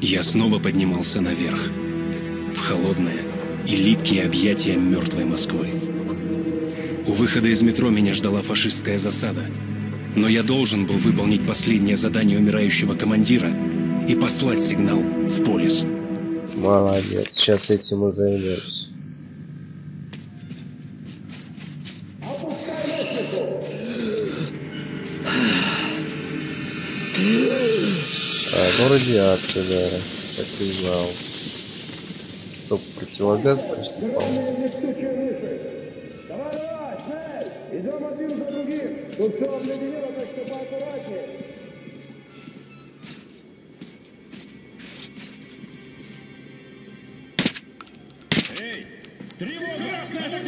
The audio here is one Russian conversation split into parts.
Я снова поднимался наверх, в холодное и липкие объятия мертвой Москвы. У выхода из метро меня ждала фашистская засада, но я должен был выполнить последнее задание умирающего командира и послать сигнал в полис. Молодец, сейчас этим и займемся. А, ну радиация, да, как и знал. Стоп, противогаз приступал. Идем один за другим. Тут все обледенело, так что поаккуратнее. Эй! Тревога! Красные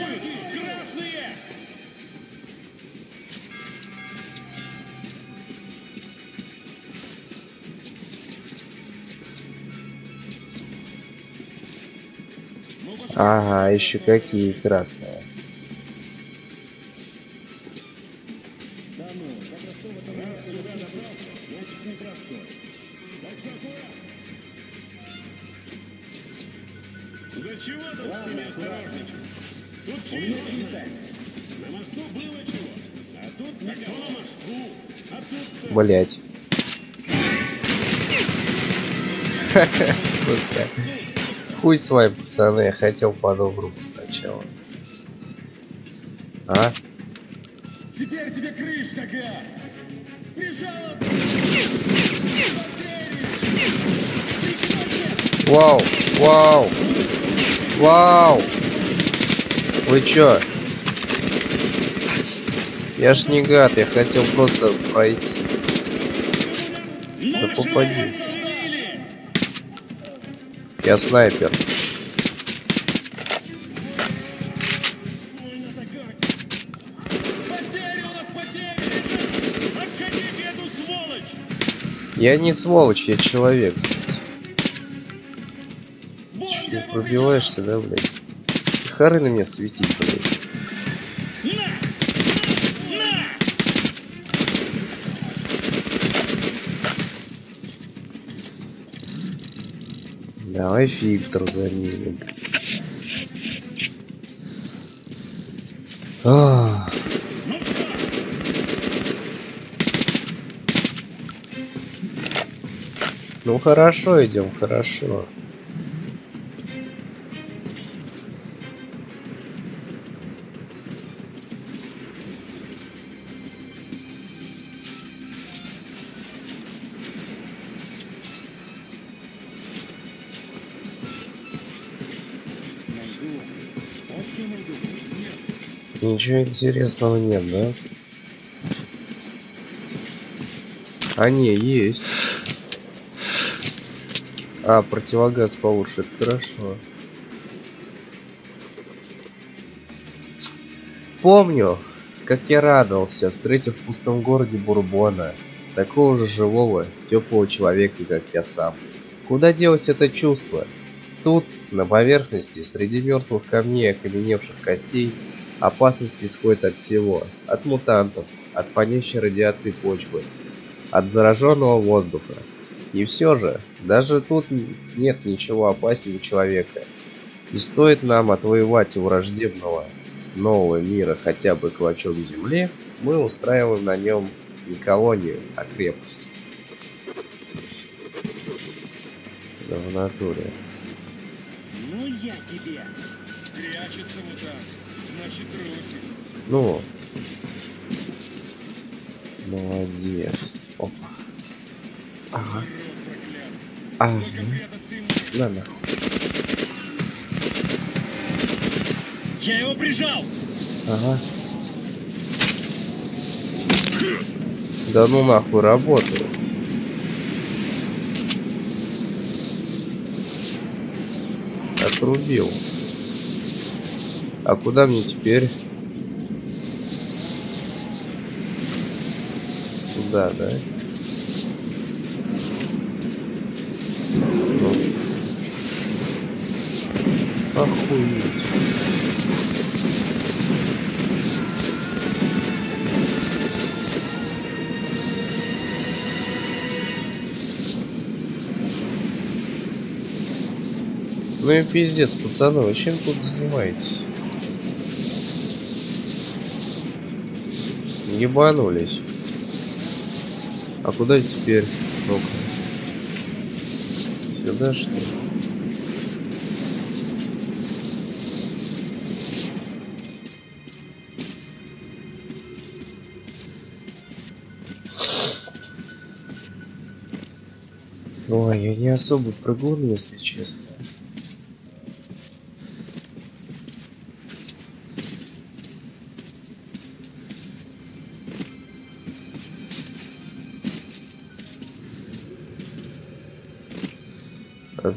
Ага, еще какие красные. Блять. Хуй с вами, пацаны, я хотел по-доброму сначала. А? теперь тебе крыш какая! Прижала! Вау, вау, вау. Вы чё? Я ж не гад, я хотел просто пройти. Да попади. Я снайпер. Я не сволочь, я человек. Не пробиваешься, да, блядь? Хары на меня светить, блядь. Давай фильтр заменим. А, Ну хорошо, идем, хорошо. Ничего интересного нет, да? А не, есть. А, противогаз получше, хорошо. Помню, как я радовался, встретив в пустом городе Бурбона, такого же живого, теплого человека, как я сам. Куда делось это чувство? Тут, на поверхности, среди мертвых камней и окаменевших костей, опасность исходит от всего. От мутантов, от фонящей радиации почвы, от зараженного воздуха. И все же, даже тут нет ничего опаснее человека. И стоит нам отвоевать у враждебного нового мира хотя бы клочок земли, мы устраиваем на нем не колонию, а крепость. Да в натуре. Ну я тебе! Прячется трусик. Ну. Молодец. Опа. Ага. Ага. На нахуй. Я его прижал! Ага. Да ну нахуй работает. Отрубил. А куда мне теперь? Сюда, да? Ну. Охуеть. Ну и пиздец, пацаны, вы чем тут занимаетесь? Ебанулись. А куда теперь? Ну-ка. Сюда что? Ой, я не особо прыгун, если честно.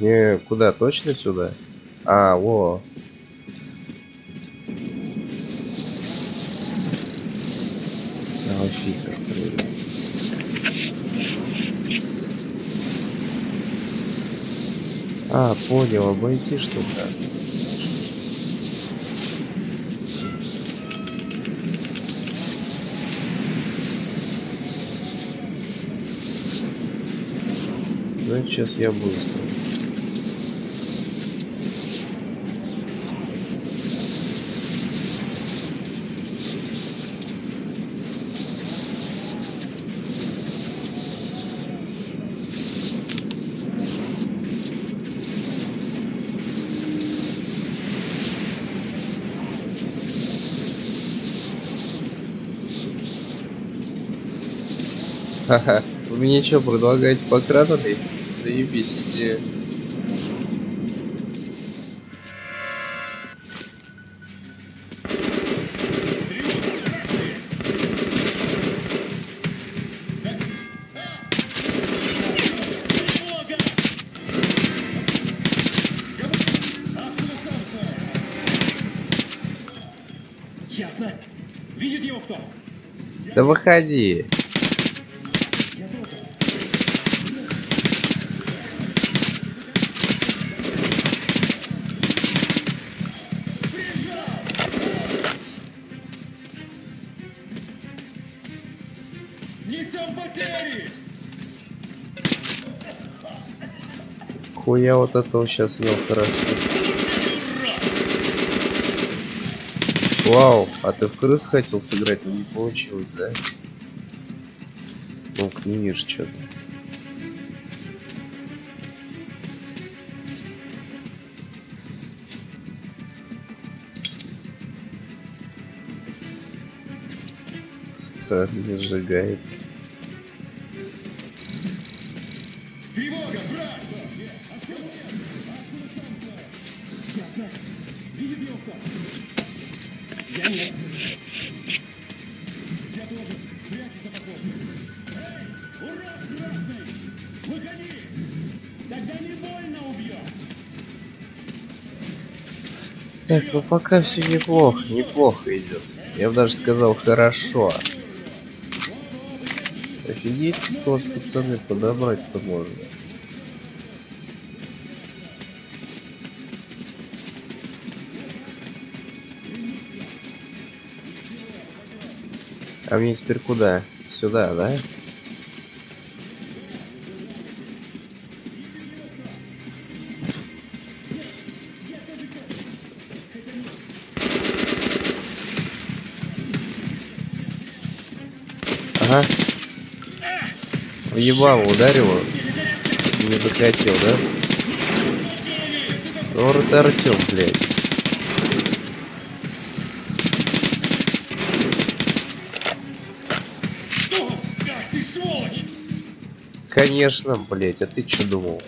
Мне куда? Точно сюда? А, во. А, понял, обойти что-то. Ну, сейчас я быстро. Ха-ха. Вы мне что, предлагаете по крану лезть? Заебись. Ясно. Видит его кто? Да выходи. Хуя вот этого сейчас не хорошо. Вау, а ты в крыс хотел сыграть, но не получилось, да? Ну, не видишь что-то. Странно сжигает. Я нет. Я тоже. Прячься, похоже. Эй, урод красный! Выходи! Тогда не больно убьет! Так, ну пока все неплохо, неплохо идет. Я бы даже сказал хорошо. Офигеть, вас пацаны подобрать-то можно. А мне теперь куда? Сюда, да? Ага. В ебало ударило. Не захотел, да? Это Артем, блядь. Конечно, блядь, а ты что думал?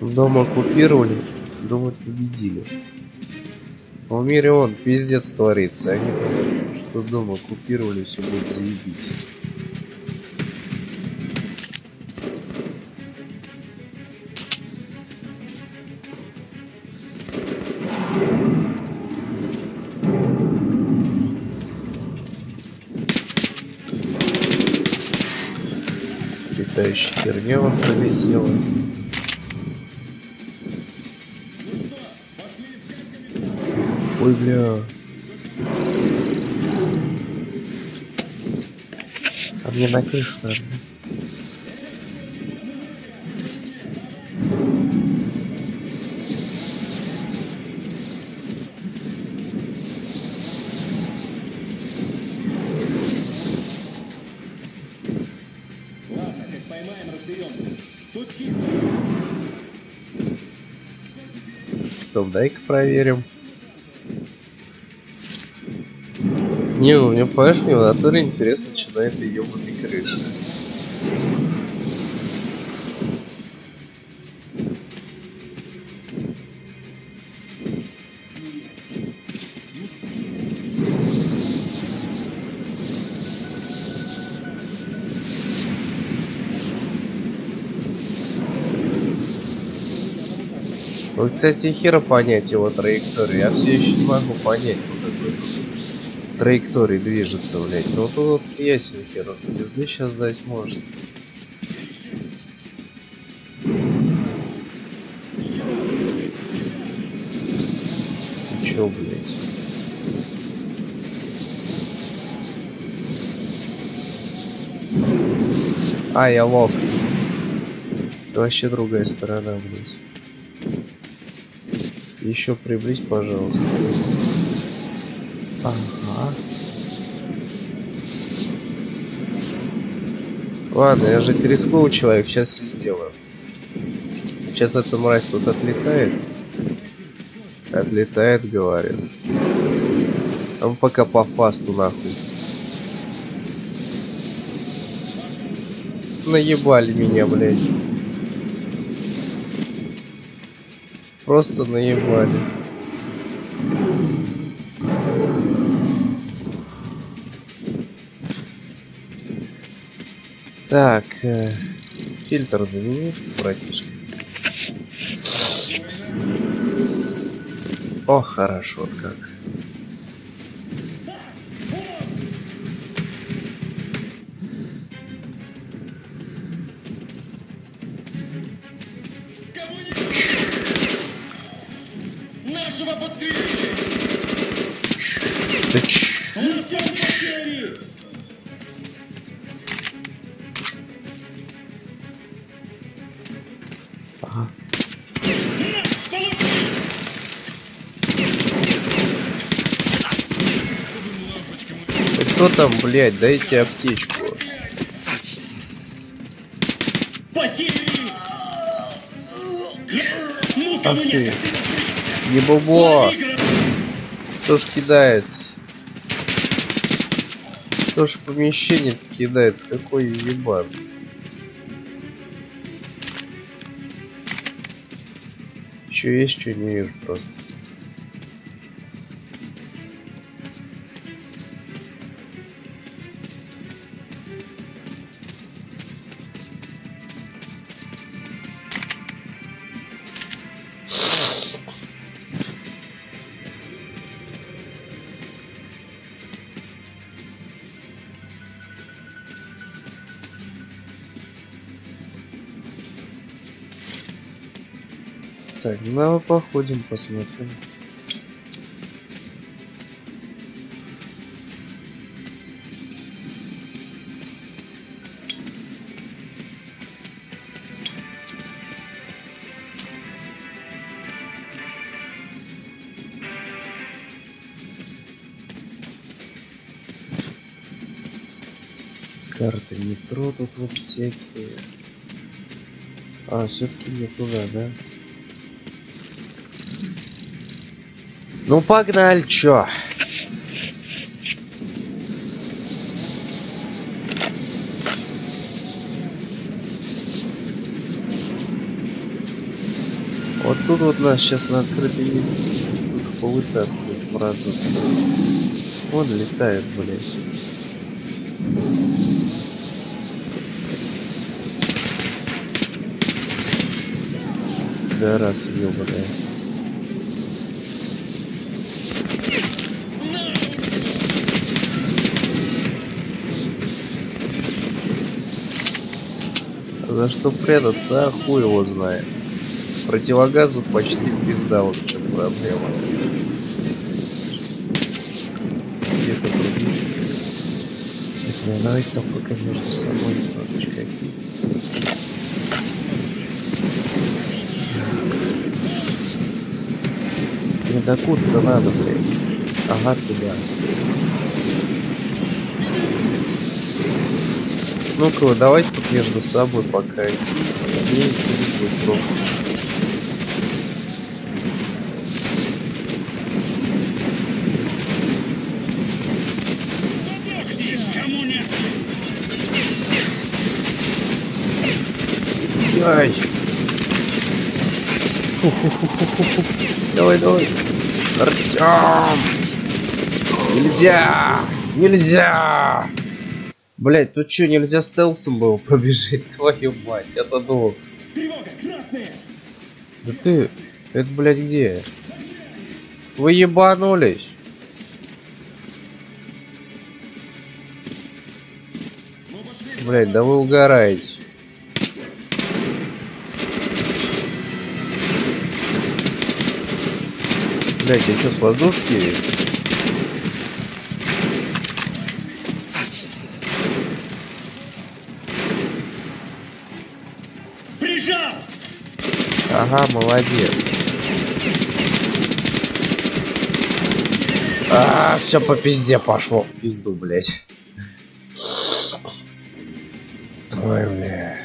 Дом оккупировали, думают победили. А в мире он пиздец творится. Они думают, что дом оккупировали, все будет заебись. летающая херня в автовизела. Ой, бля. А мне на крышу надо. Стоп, дай-ка проверим. Не, ну мне понимаешь, мне в натуре интересно, что на этой ёбаной крыше. Вот, кстати, хера понять его траекторию. Я все еще не могу понять, куда такой траектории движется, блядь. Ну тут ясен хер, пизды сейчас дать может. Чё, блядь? А, я лох. Это вообще другая сторона, блядь. Еще приблизь, пожалуйста. Ага. Ладно, я же рисковый человек, сейчас все сделаю. Сейчас эта мразь тут отлетает. Отлетает, говорит. А мы пока по фасту нахуй. Наебали меня, блядь. Просто наебали. Так, э, фильтр замени, братишка. О, хорошо как. Кто там, блядь, дайте аптечку. Ах ты. Не! Кто ж кидается? Кто ж помещение кидается? Какой ебан? Че есть, что не вижу просто. Так, ну походим, посмотрим. Карты метро тут вот всякие. А, все-таки не туда, да? Ну погнали, чё? Вот тут вот нас сейчас на открытый месте сука, повытаскивают мразу. Он летает, блядь. Да раз ёбаная. За что прятаться, а хуй его знает. Противогазу почти пизда вот эта проблема. другие. Так, ну давайте там пока между собой немножечко. Не докуда-то надо, блядь. Ага, туда. Ну-ка, давайте тут между собой пока. Не будет. Кому нет? Ай. Фу-фу-фу-фу-фу. Давай, давай. Артем! Нельзя! Нельзя! Блять, тут что, нельзя стелсом было пробежать? Твою мать. Тревога, красная! Да ты, это, блядь, где? Вы ебанулись? Блять, да вы угораете. Блять, я что, с воздушки? Ага, молодец. А, все по пизде пошло. В Пизду, блять. Ой, бля.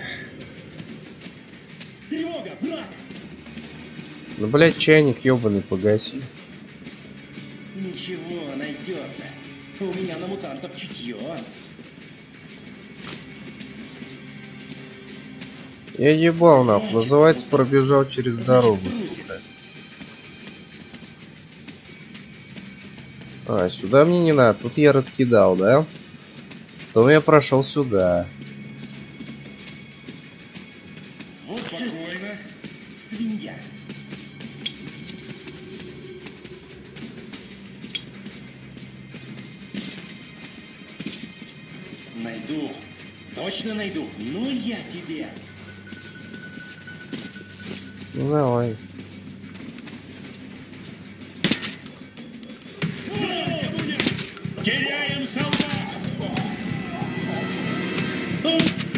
Ну, блять, чайник ебаный погаси. Ничего, найдется. У меня на мутантов чутье. Я ебал нахуй. Называется пробежал через дорогу. А, сюда мне не надо. Тут я раскидал, да? Потом я прошел сюда.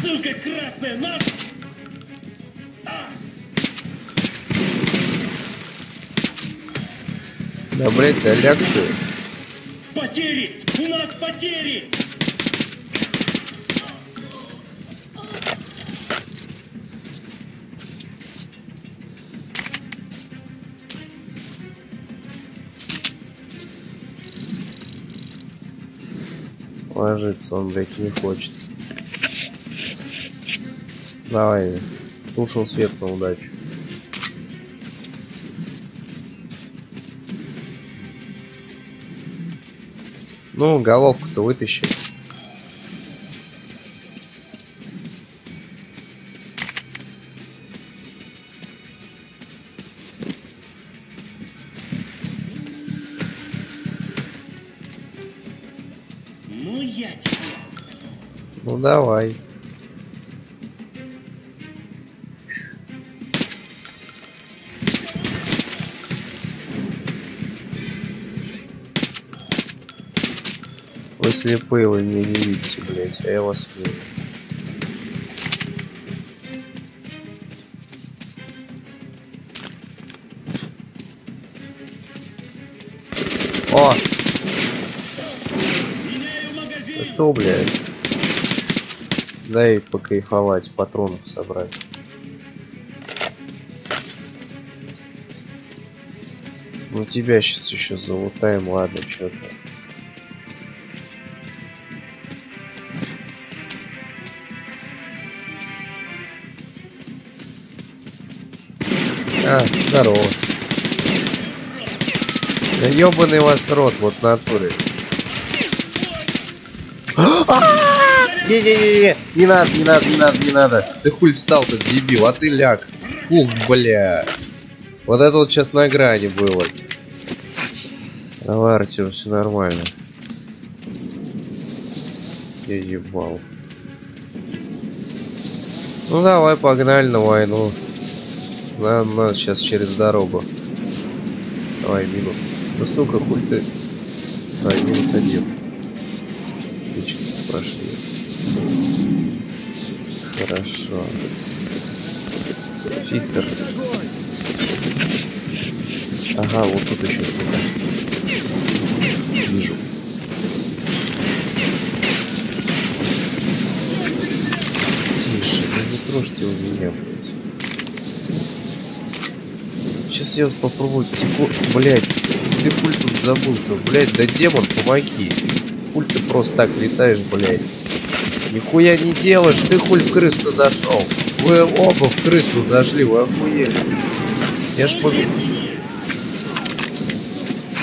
Сука красная, наш! Да, блять, да ляг ты. Потери! У нас потери! Ложиться он, блядь, не хочет. Давай. Тушил свет на удачу. Ну, головку-то вытащи. Ну я тебе. Ну давай. Слепые, вы меня не видите, блять, а я вас вижу. О! Ты кто, блядь? Дай покайфовать, патронов собрать. Ну тебя сейчас еще залутаем, ладно, что-то. А, здорово. Да ёбаный вас рот, вот в натуре. Не-не-не-не, не надо, не надо, не надо, не надо. Ты хуй встал, ты дебил, а ты ляг. Ух, бля. Вот это вот сейчас на грани было. Давай, Артем, все нормально. Я ебал. Ну давай, погнали на войну. Нам надо сейчас через дорогу. Давай, минус. Да сука, хуй ты. Давай, минус один. прошли. Хорошо. Фильтр. Ага, вот тут еще что-то. Вижу. Тише, да не трожьте вы меня, блядь. Сейчас я попробую тепло... Блядь, ты пульт тут забыл, то, блядь, да демон, помоги. Пульт ты просто так летаешь, блядь. Нихуя не делаешь, ты хуй в крысу зашел. Вы оба в крысу зашли, вы охуели. Я ж пов...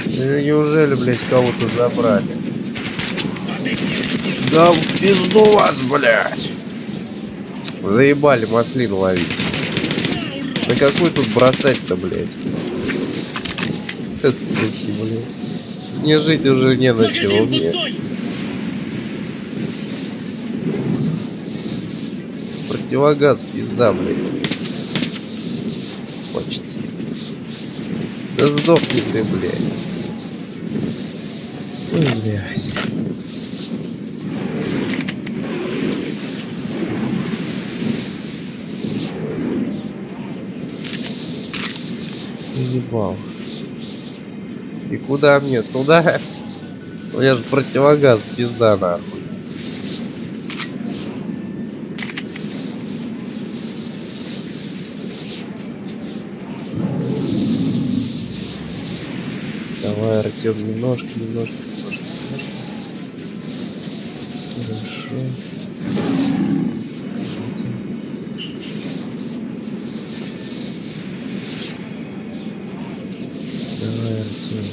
Да неужели, блядь, кого-то забрали? Да в пизду вас, блядь! Заебали маслину ловить. На какой тут бросать-то, блядь? Суки, блядь. Не жить уже не на чего мне. Противогаз, пизда, блядь. Почти. Да сдохни ты, блядь. Ой, блядь. Ебал. И куда мне? Туда? У меня же противогаз, пизда нахуй. Давай, Артем, немножко, немножко, немножко. Хорошо. Давай, Артем.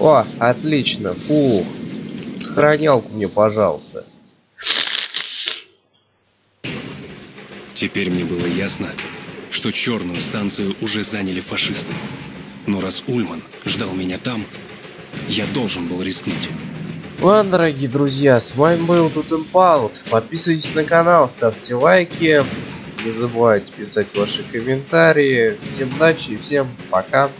О, отлично. Фух. Сохранялку мне, пожалуйста. Теперь мне было ясно, что черную станцию уже заняли фашисты. Но раз Ульман ждал меня там, я должен был рискнуть. Ладно, дорогие друзья, с вами был тут Импаут. Подписывайтесь на канал, ставьте лайки. Не забывайте писать ваши комментарии. Всем удачи и всем пока.